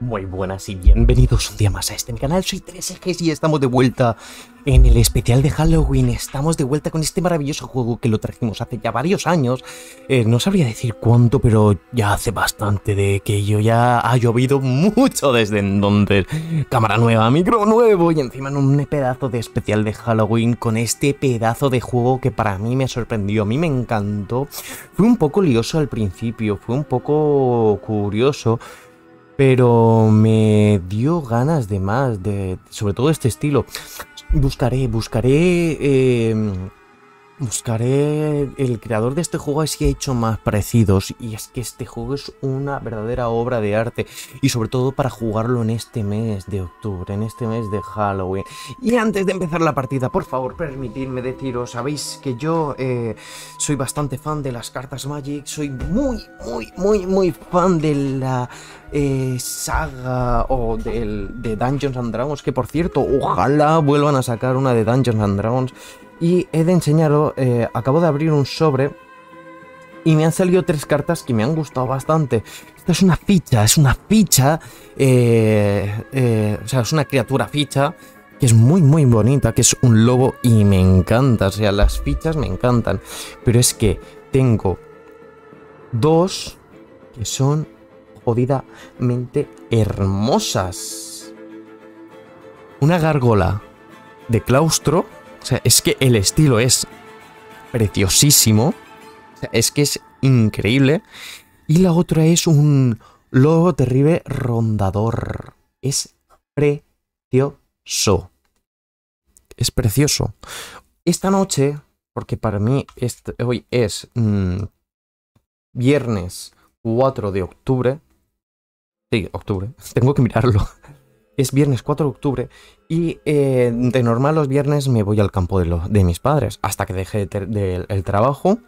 Muy buenas y bienvenidos un día más a este canal, soy 3Ejes y estamos de vuelta en el especial de Halloween, estamos de vuelta con este maravilloso juego que lo trajimos hace ya varios años, eh, no sabría decir cuánto, pero ya hace bastante de que yo ya ha llovido mucho desde entonces, cámara nueva, micro nuevo y encima en un pedazo de especial de Halloween con este pedazo de juego que para mí me sorprendió, a mí me encantó, fue un poco lioso al principio, fue un poco curioso, pero me dio ganas de más, de sobre todo este estilo. Buscaré, buscaré eh, Buscaré el creador de este juego si ha hecho más parecidos. Y es que este juego es una verdadera obra de arte. Y sobre todo para jugarlo en este mes de octubre, en este mes de Halloween. Y antes de empezar la partida, por favor, permitidme deciros, sabéis que yo eh, soy bastante fan de las cartas Magic, soy muy, muy, muy, muy fan de la eh, saga o del, de Dungeons and Dragons, que por cierto, ojalá vuelvan a sacar una de Dungeons and Dragons y he de enseñaros, eh, acabo de abrir un sobre y me han salido tres cartas que me han gustado bastante. Esto es una ficha, es una ficha, eh, eh, o sea, es una criatura ficha que es muy muy bonita, que es un lobo y me encanta, o sea, las fichas me encantan. Pero es que tengo dos que son jodidamente hermosas. Una gárgola de claustro sea, es que el estilo es preciosísimo. O sea, es que es increíble. Y la otra es un lobo terrible rondador. Es precioso. Es precioso. Esta noche, porque para mí este, hoy es mm, viernes 4 de octubre. Sí, octubre. Tengo que mirarlo es viernes 4 de octubre y eh, de normal los viernes me voy al campo de, de mis padres hasta que deje el trabajo,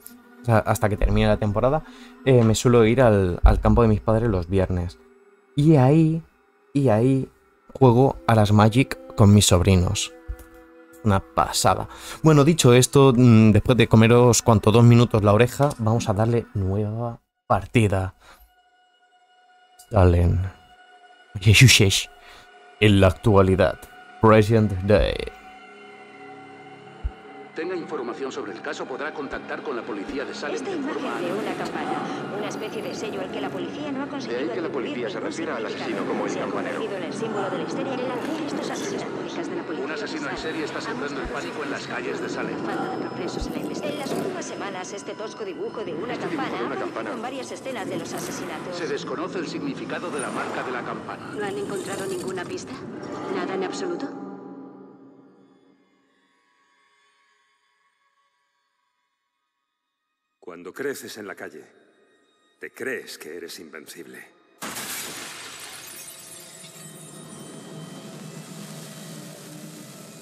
hasta que termine la temporada, eh, me suelo ir al, campo de mis padres los viernes. Y ahí, y ahí juego a las Magic con mis sobrinos. Una pasada. Bueno, dicho esto, mm, después de comeros cuanto dos minutos la oreja, vamos a darle nueva partida. Salen en la actualidad. Present Day. Tenga información sobre el caso, podrá contactar con la policía de Salem Esta imagen de una campana, una especie de sello al que la policía no ha conseguido De ahí que la policía se refiera al asesino como el campanero. en el símbolo de la histeria estos asesinatos de la policía. Un asesino en serie está sembrando el pánico en las calles de Salem. Falta de progresos en la investigación. En las últimas semanas, este tosco dibujo de una Este campana de una ha aparecido campana. en varias escenas de los asesinatos. Se desconoce el significado de la marca de la campana. ¿No han encontrado ninguna pista? ¿Nada en absoluto? Cuando creces en la calle, te crees que eres invencible.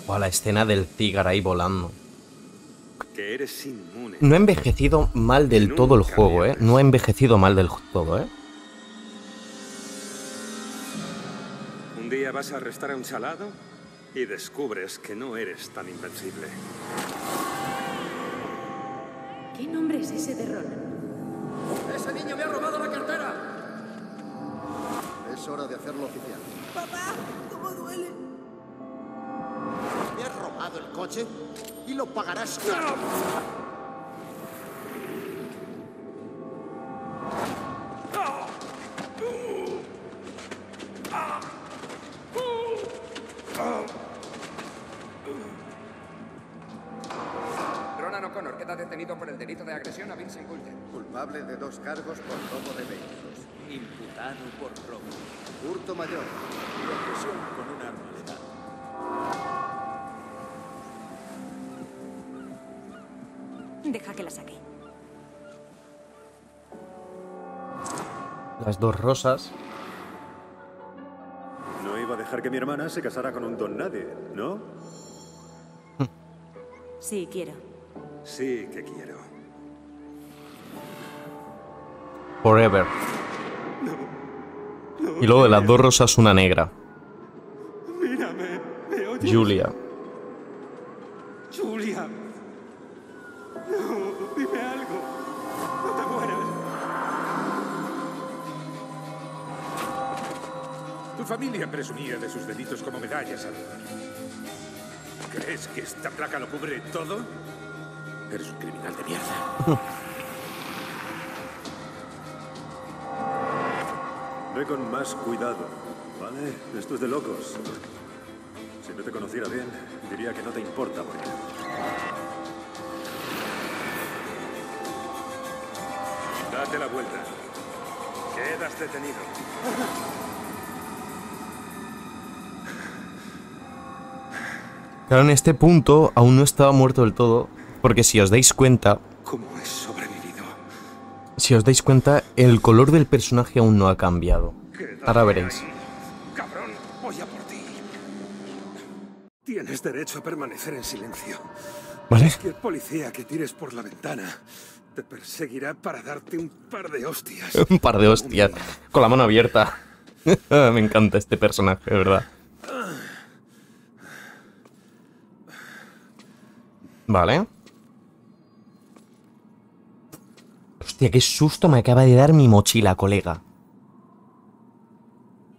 O la escena del tigre ahí volando. Que eres inmune. No ha envejecido mal del todo el juego, ¿eh? No ha envejecido mal del todo, ¿eh? Un día vas a arrestar a un chalado y descubres que no eres tan invencible. ¿Qué nombre es ese de Ronan? ¡Ese niño me ha robado la cartera! Es hora de hacerlo oficial. Papá, ¿cómo duele? ¿Me has robado el coche? Y lo pagarás. Ronan Culpable de dos cargos por robo de vehículos. Imputado por robo Hurto mayor. y agresión con un arma letal. Deja que la saque. Las dos rosas. No iba a dejar que mi hermana se casara con un don nadie, ¿no? Sí, quiero. Sí que quiero. Forever. Y luego de las dos rosas una negra. Julia. Julia. No, dime algo. No te mueras. familia presumía de sus delitos como medallas. ¿Crees que esta placa lo cubre todo? Eres un criminal de mierda. Ve con más cuidado, ¿vale? Esto es de locos. Si no te conociera bien, diría que no te importa morir. Date la vuelta. Quedas detenido. Claro, en este punto aún no estaba muerto del todo, porque si os dais cuenta, ¿Cómo sobrevivido? Si os dais cuenta, el color del personaje aún no ha cambiado. Ahora veréis. Cabrón, voy a por ti. Tienes derecho a permanecer en silencio. ¿Vale? Cualquier policía que tires por la ventana te perseguirá para darte un par de hostias. Un par de hostias, con la mano abierta. Me encanta este personaje, de verdad. Vale. Hostia, qué susto me acaba de dar mi mochila, colega.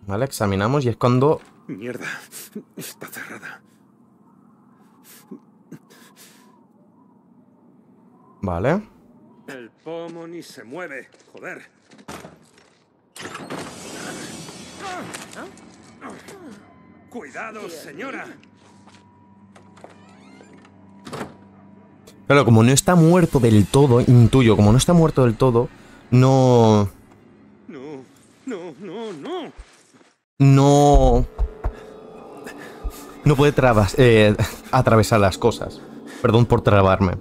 Vale, examinamos y es cuando... Mierda, está cerrada. Vale. El pomo ni se mueve, joder. Cuidado, señora. Claro, como no está muerto del todo, intuyo, como no está muerto del todo, no... No, no, no, no. No... No puede trabas, eh, atravesar las cosas. Perdón por trabarme.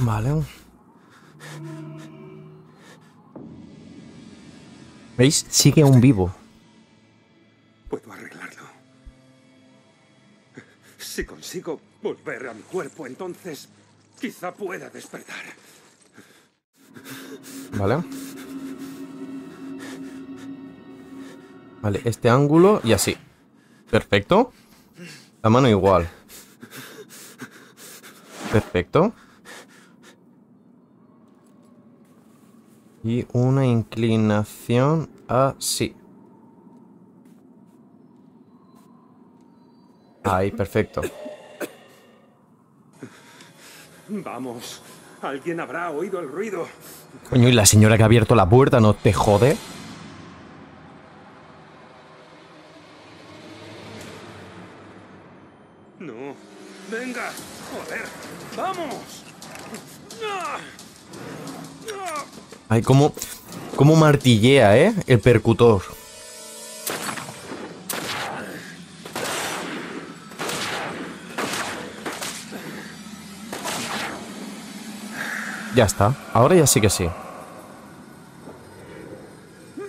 Vale. ¿Veis? Sigue aún vivo. Si consigo volver a mi cuerpo, entonces quizá pueda despertar. Vale. Vale, este ángulo y así. Perfecto. La mano igual. Perfecto. Y una inclinación así. Ahí, perfecto. Vamos, alguien habrá oído el ruido. Coño, y la señora que ha abierto la puerta no te jode. No. Venga, joder. Vamos. Ay, cómo, cómo martillea, ¿eh? El percutor. Ya está. Ahora ya sí que sí.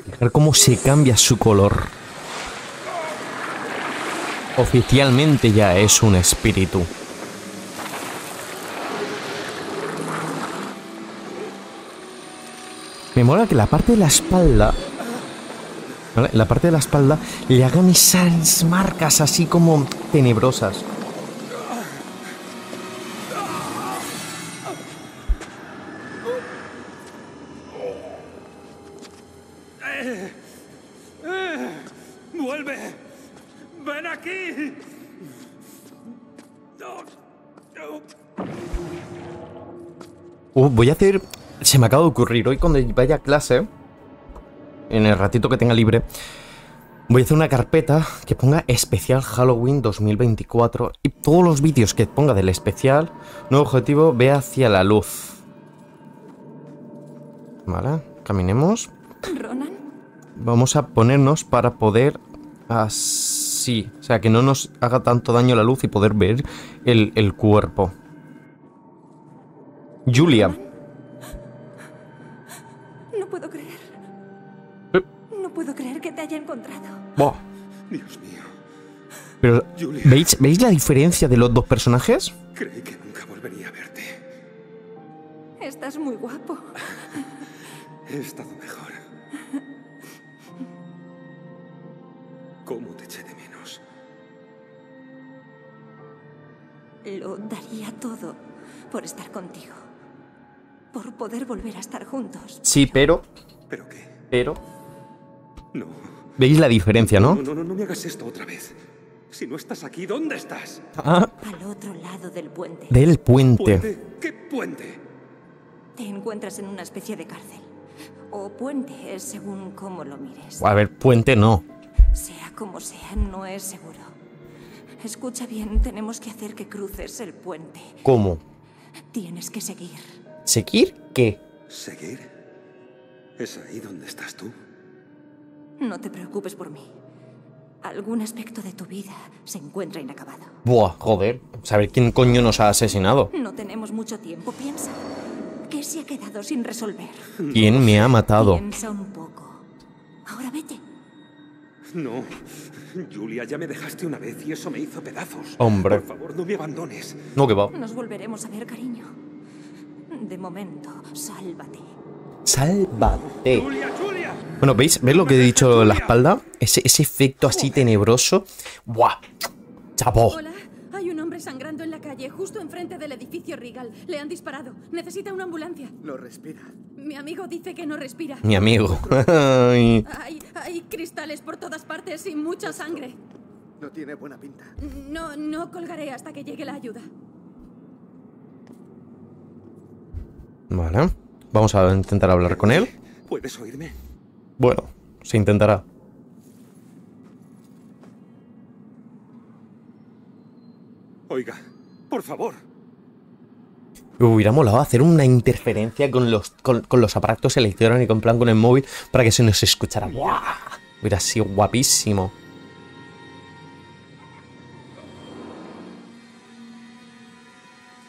Fijar cómo se cambia su color. Oficialmente ya es un espíritu. Me mola que la parte de la espalda. ¿vale? La parte de la espalda le hagan esas marcas así como tenebrosas. Voy a hacer. Se me acaba de ocurrir. Hoy cuando vaya a clase. En el ratito que tenga libre. Voy a hacer una carpeta que ponga especial Halloween 2024. Y todos los vídeos que ponga del especial. Nuevo objetivo, ve hacia la luz. Vale, caminemos. ¿Ronan? Vamos a ponernos para poder así. O sea, que no nos haga tanto daño la luz y poder ver el, el cuerpo. Julia. ¿Veis, ¿veis la diferencia de los dos personajes? Creí que nunca volvería a verte. Estás muy guapo. He estado mejor. ¿Cómo te eché de menos? Lo daría todo por estar contigo. por poder volver a estar juntos. Sí, pero... ¿Pero qué? Pero... No. ¿Veis la diferencia, No, no? no, no, no me hagas esto otra vez. Si no estás aquí, ¿dónde estás? Ah, Al otro lado del puente. del puente. ¿Puente? ¿Qué puente? Te encuentras en una especie de cárcel. O puente, es según cómo lo mires. A ver, puente no. Sea como sea, no es seguro. Escucha bien, tenemos que hacer que cruces el puente. ¿Cómo? Tienes que seguir. ¿Seguir qué? ¿Seguir? ¿Es ahí donde estás tú? No te preocupes por mí. Algún aspecto de tu vida se encuentra inacabado. Buah, joder. Saber quién coño nos ha asesinado. No tenemos mucho tiempo, piensa. ¿Qué se ha quedado sin resolver? ¿Quién me ha matado? Piensa un poco. Ahora vete. No. Julia, ya me dejaste una vez y eso me hizo pedazos. Hombre. Por favor, no me abandones. No, que va. Nos volveremos a ver, cariño. De momento, sálvate. Sálvate. Bueno, ¿veis? ¿Veis lo que he dicho en la espalda? Ese, ese efecto así tenebroso. ¡Buah! ¡Chapo! Hola, hay un hombre sangrando en la calle, justo enfrente del edificio Regal. Le han disparado. Necesita una ambulancia. No respira. Mi amigo dice que no respira. Mi amigo. Ay. Hay, hay cristales por todas partes y mucha sangre. No tiene buena pinta. No, no colgaré hasta que llegue la ayuda. Vale. Vamos a intentar hablar con él. ¿Puedes oírme? Bueno, se intentará. Oiga, por favor. Hubiera molado hacer una interferencia con los, con, con los aparatos electrónicos, en plan con el móvil, para que se nos escuchara. ¡Buah! Hubiera sido guapísimo.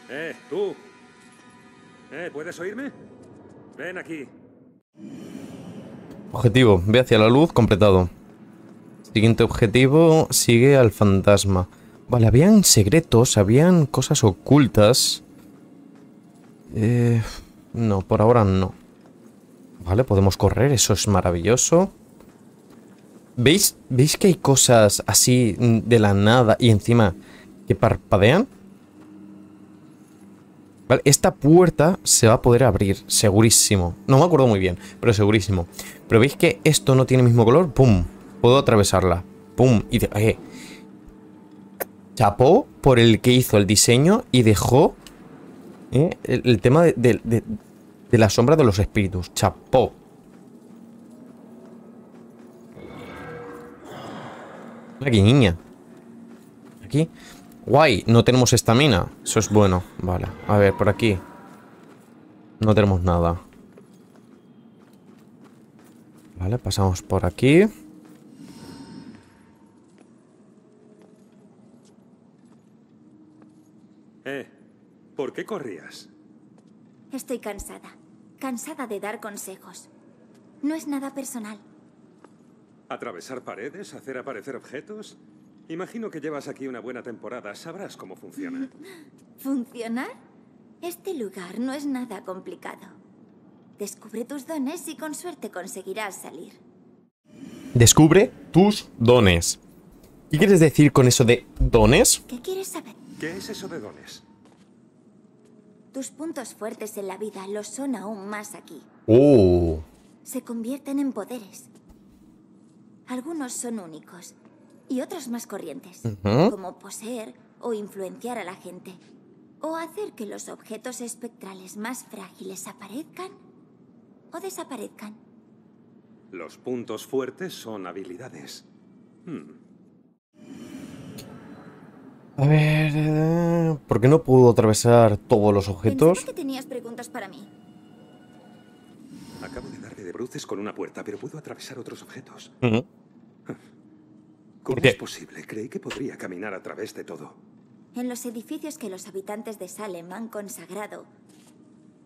Eh, tú. Eh, ¿puedes oírme? Ven aquí. Objetivo, ve hacia la luz, completado. Siguiente objetivo, sigue al fantasma. Vale, habían secretos, habían cosas ocultas. Eh, no, por ahora no. Vale, podemos correr, eso es maravilloso. ¿Veis? ¿Veis que hay cosas así de la nada y encima que parpadean? Esta puerta se va a poder abrir, segurísimo. No me acuerdo muy bien, pero segurísimo. Pero veis que esto no tiene el mismo color, ¡pum! Puedo atravesarla, ¡pum! Y de, eh, chapó por el que hizo el diseño y dejó eh, el, tema de- de la sombra de los espíritus. Chapó. Aquí, niña. Aquí. Guay, no tenemos estamina. Eso es bueno. Vale, a ver, por aquí. No tenemos nada. Vale, pasamos por aquí. Eh, ¿por qué corrías? Estoy cansada. Cansada de dar consejos. No es nada personal. ¿Atravesar paredes? ¿Hacer aparecer objetos? Imagino que llevas aquí una buena temporada. Sabrás cómo funciona. ¿Funcionar? Este lugar no es nada complicado. Descubre tus dones y con suerte conseguirás salir. Descubre tus dones. ¿Qué quieres decir con eso de dones? ¿Qué quieres saber? ¿Qué es eso de dones? Tus puntos fuertes en la vida lo son aún más aquí. Oh. Se convierten en poderes. Algunos son únicos y otros más corrientes, como poseer o influenciar a la gente, o hacer que los objetos espectrales más frágiles aparezcan o desaparezcan. Los puntos fuertes son habilidades. Hmm. A ver, ¿por qué no puedo atravesar todos los objetos? Pensaba que tenías preguntas para mí. Acabo de darle de bruces con una puerta, pero puedo atravesar otros objetos. Ujú. ¿Cómo ¿Por qué? es posible? Creí que podría caminar a través de todo. En los edificios que los habitantes de Salem han consagrado,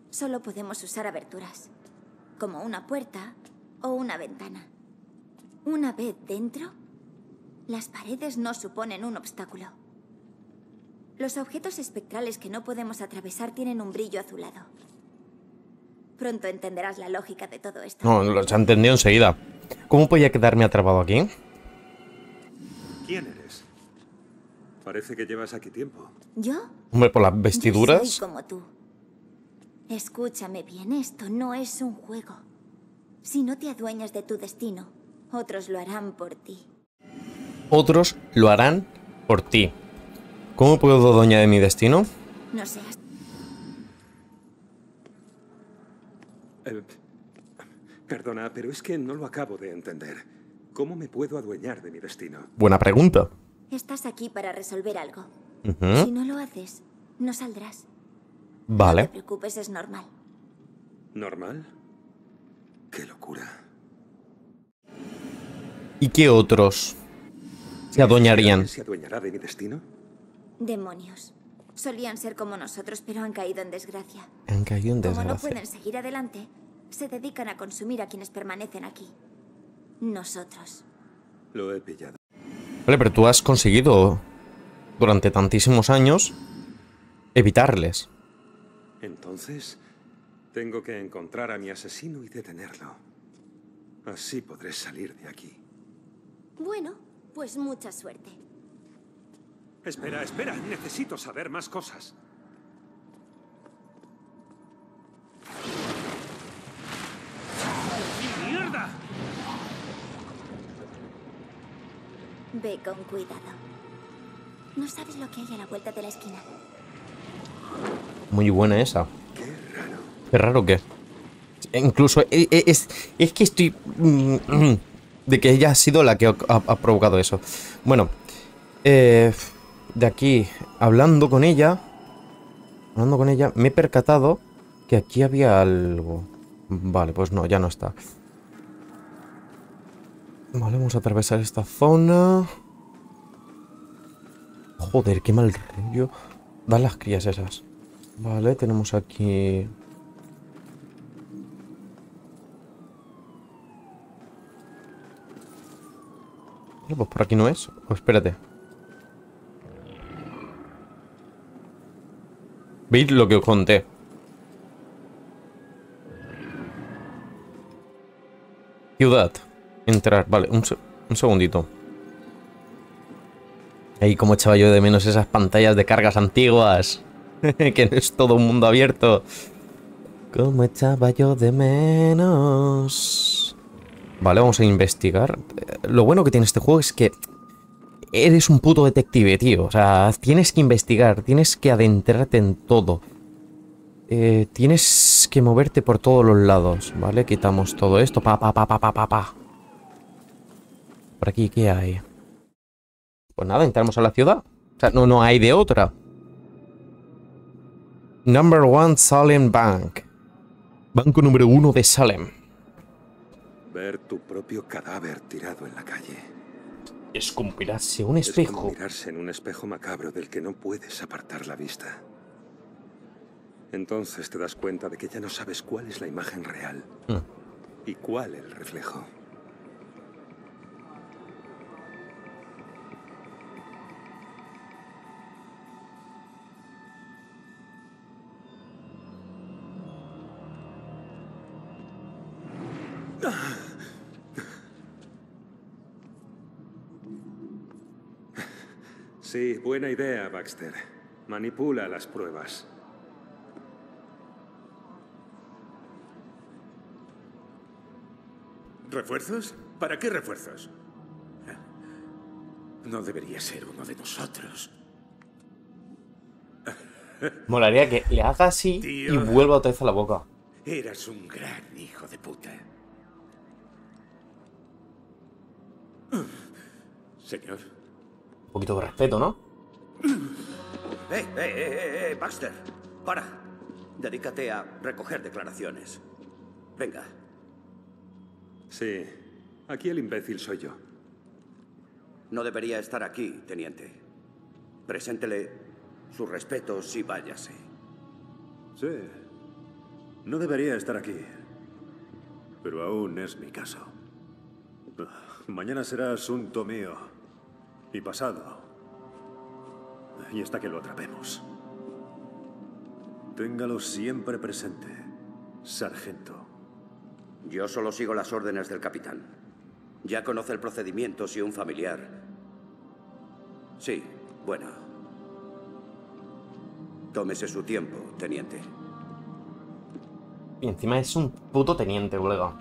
solo podemos usar aberturas, como una puerta o una ventana. Una vez dentro, las paredes no suponen un obstáculo. Los objetos espectrales que no podemos atravesar tienen un brillo azulado. Pronto entenderás la lógica de todo esto. No, lo se ha entendido enseguida. ¿Cómo podía quedarme atrapado aquí? ¿Quién eres? Parece que llevas aquí tiempo. ¿Yo? Hombre, por las Yo vestiduras. soy como tú. Escúchame bien, esto no es un juego. Si no te adueñas de tu destino, otros lo harán por ti. Otros lo harán por ti. ¿Cómo puedo doña de mi destino? No seas... Eh, perdona, pero es que no lo acabo de entender. ¿Cómo me puedo adueñar de mi destino? Buena pregunta. Estás aquí para resolver algo. Ujú. Si no lo haces, no saldrás. No Vale. te preocupes, es normal. ¿Normal? Qué locura. ¿Y qué otros se adueñarían? ¿Alguien ¿Se adueñará de mi destino? Demonios. Solían ser como nosotros, pero han caído en desgracia. Han caído en Como no desgracia. pueden seguir adelante, se dedican a consumir a quienes permanecen aquí. Nosotros. Lo he pillado. Vale, pero tú has conseguido durante tantísimos años evitarles. Entonces, tengo que encontrar a mi asesino y detenerlo. Así podré salir de aquí. Bueno, pues mucha suerte. Espera, espera. Necesito saber más cosas. Ve con cuidado. No sabes lo que hay a la vuelta de la esquina. Muy buena esa. Qué raro que. Incluso e- e- es, es que estoy. mm, De que ella ha sido la que ha, ha provocado eso. Bueno, eh, de aquí, hablando con ella. Hablando con ella, me he percatado que aquí había algo. Vale, pues no, ya no está. Vale, vamos a atravesar esta zona. Joder, qué mal rollo. Dan las crías esas. Vale, tenemos aquí... Vale, pues por aquí no es. O espérate. ¿Veis lo que os conté? Ciudad. Entrar. Vale, un, un segundito. Ahí como echaba yo de menos esas pantallas de cargas antiguas. que no es todo un mundo abierto. Como echaba yo de menos. Vale, vamos a investigar. Lo bueno que tiene este juego es que eres un puto detective, tío. O sea, tienes que investigar, tienes que adentrarte en todo. Eh, tienes que moverte por todos los lados, ¿vale? Quitamos todo esto. Pa, pa, pa, pa, pa, pa, pa. Por aquí, ¿qué hay? Pues nada, entramos a la ciudad. O sea, no, no hay de otra. Number one Salem Bank. Banco número uno de Salem. Ver tu propio cadáver tirado en la calle. Escumpirarse un Es como espejo. mirarse en un espejo macabro del que no puedes apartar la vista. Entonces te das cuenta de que ya no sabes cuál es la imagen real Mm. y cuál el reflejo. Sí, buena idea, Baxter. Manipula las pruebas. ¿Refuerzos? ¿Para qué refuerzos? No debería ser uno de nosotros. Molaría que le haga así y vuelva otra vez a la boca. Eras un gran hijo de puta. Señor. Un poquito de respeto, ¿no? ¡Eh, eh, eh, eh, eh, Baxter! ¡Para! Dedícate a recoger declaraciones. Venga. Sí, aquí el imbécil soy yo. No debería estar aquí, teniente. Preséntele sus respetos y váyase. Sí. No debería estar aquí. Pero aún es mi caso. Mañana será asunto mío. Y pasado. Y hasta que lo atrapemos. Téngalo siempre presente, sargento. Yo solo sigo las órdenes del capitán. Ya conoce el procedimiento si un familiar... Sí, bueno. Tómese su tiempo, teniente. Y encima es un puto teniente, colega.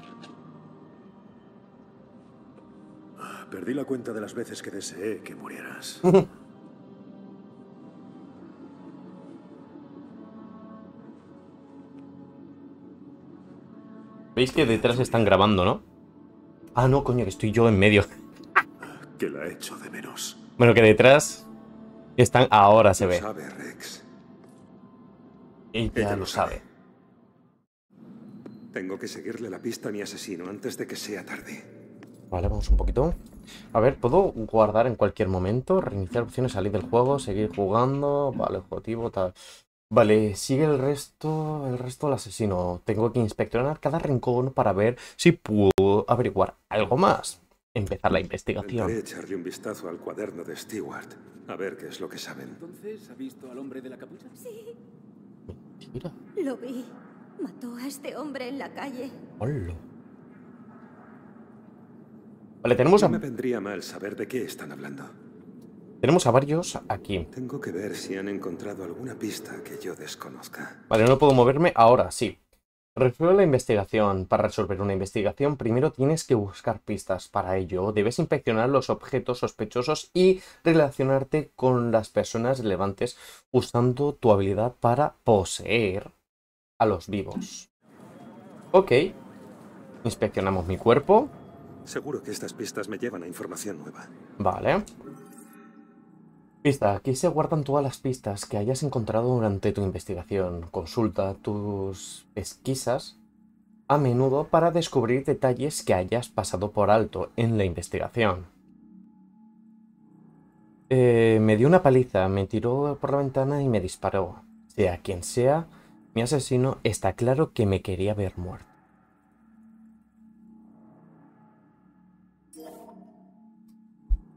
Perdí la cuenta de las veces que deseé que murieras. ¿Veis que detrás están grabando, no? Ah, no, coño, que estoy yo en medio. que la echo de menos. Bueno, que detrás están... Ahora se Lo ve. sabe, Rex. Ella Ella lo lo sabe. Tengo que seguirle la pista a mi asesino antes de que sea tarde. Vale, vamos un poquito. A ver, ¿puedo guardar en cualquier momento? Reiniciar opciones, salir del juego, seguir jugando. Vale, objetivo, tal. Vale, sigue el resto, el resto del asesino. Tengo que inspeccionar cada rincón para ver si puedo averiguar algo más. Empezar la Intentaré investigación. echarle un vistazo al cuaderno de Stewart. A ver qué es lo que saben. Entonces, ¿ha visto al hombre de la capucha? Sí, Mira, lo vi. Mató a este hombre en la calle. hola. Vale, tenemos No a, me vendría mal saber de qué están hablando. tenemos a varios aquí. Tengo que ver si han encontrado alguna pista que yo desconozca. Vale, no puedo moverme ahora, sí. Resuelve la investigación. Para resolver una investigación, primero tienes que buscar pistas. Para ello, debes inspeccionar los objetos sospechosos y relacionarte con las personas relevantes usando tu habilidad para poseer a los vivos. Ok. Inspeccionamos mi cuerpo. Seguro que estas pistas me llevan a información nueva. Vale. Pista. Aquí se guardan todas las pistas que hayas encontrado durante tu investigación. Consulta tus pesquisas a menudo para descubrir detalles que hayas pasado por alto en la investigación. Eh, me dio una paliza, me tiró por la ventana y me disparó. Sea quien sea, mi asesino está claro que me quería ver muerto.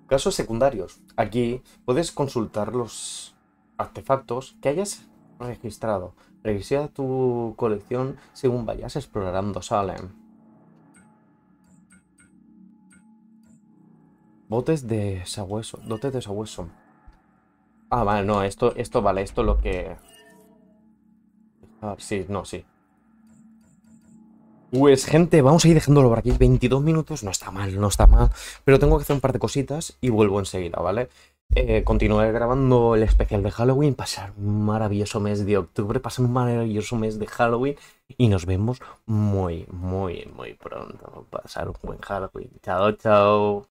Casos secundarios. Aquí puedes consultar los artefactos que hayas registrado. Revisa tu colección según vayas explorando Salem. Botes de sabueso. Dotes de sabueso. Ah, vale, no, esto, esto vale, esto lo que... Ah, sí, no, sí. Pues gente, vamos a ir dejándolo por aquí. 22 minutos, no está mal, no está mal. Pero tengo que hacer un par de cositas y vuelvo enseguida, ¿vale? Eh, continuaré grabando el especial de Halloween, pasar un maravilloso mes de octubre, pasar un maravilloso mes de Halloween y nos vemos muy, muy, muy pronto. Pasar un buen Halloween. Chao, chao.